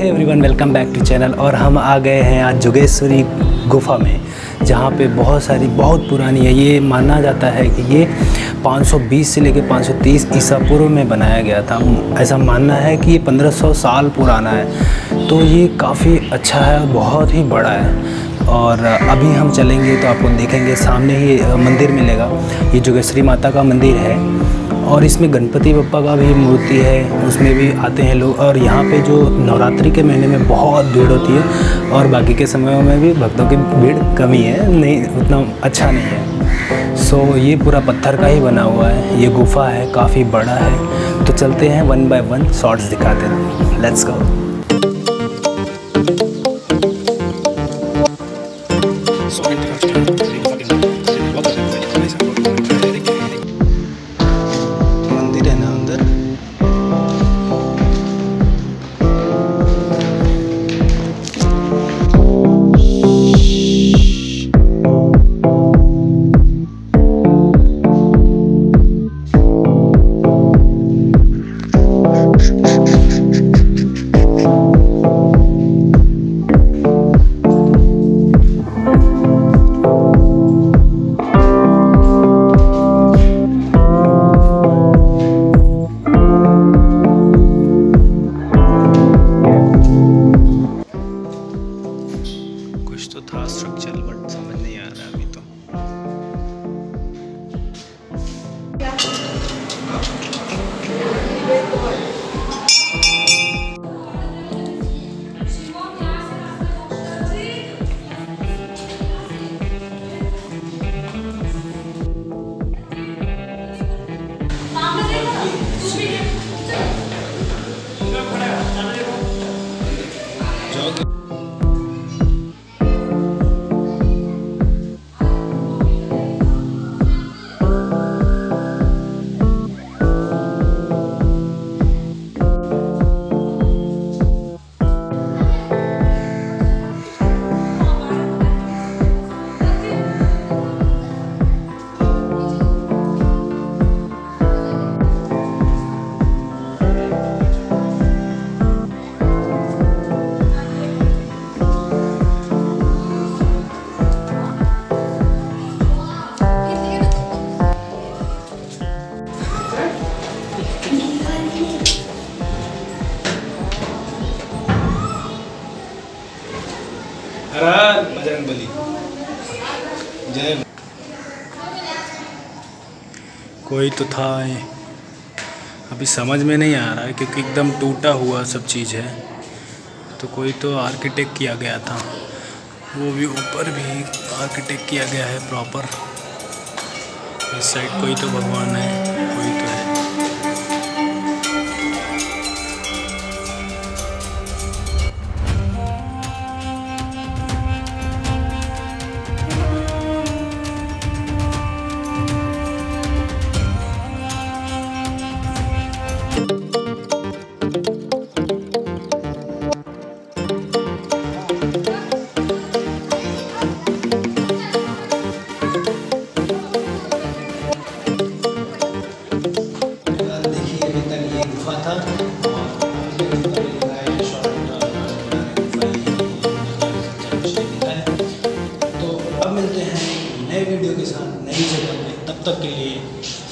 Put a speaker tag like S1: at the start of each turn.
S1: Hey everyone welcome back to channel और हम आ गए हैं आज जोगेश्वरी गुफा में, जहाँ पे बहुत सारी, बहुत पुरानी है। ये माना जाता है कि ये 520 से लेकर 530 ईसा पूर्व में बनाया गया था। ऐसा मानना है कि ये 1500 साल पुराना है। तो ये काफ़ी अच्छा है बहुत ही बड़ा है। और अभी हम चलेंगे तो आपको देखेंगे, सामने ही मंदिर मिलेगा। ये जोगेश्वरी माता का मंदिर है। और इसमें गणपति बप्पा का भी मूर्ति है, उसमें भी आते हैं लोग। और यहाँ पे जो नवरात्रि के महीने में बहुत भीड़ होती है और बाकी के समयों में भी भक्तों की भीड़ कमी है, नहीं, उतना अच्छा नहीं है। सो ये पूरा पत्थर का ही बना हुआ है, ये गुफा है, काफ़ी बड़ा है। तो चलते हैं वन बाय वन शॉर्ट्स दिखाते हैं। लेट्स गो कुछ तो था स्ट्रक्चर बट समझ नहीं आ रहा अभी तो। कोई तो था अभी समझ में नहीं आ रहा है, क्योंकि एकदम टूटा हुआ सब चीज़ है। तो कोई तो आर्किटेक्ट किया गया था। वो भी ऊपर भी आर्किटेक्ट किया गया है प्रॉपर इस साइड कोई तो भगवान है। नए वीडियो के साथ नई जगह में तब तक के लिए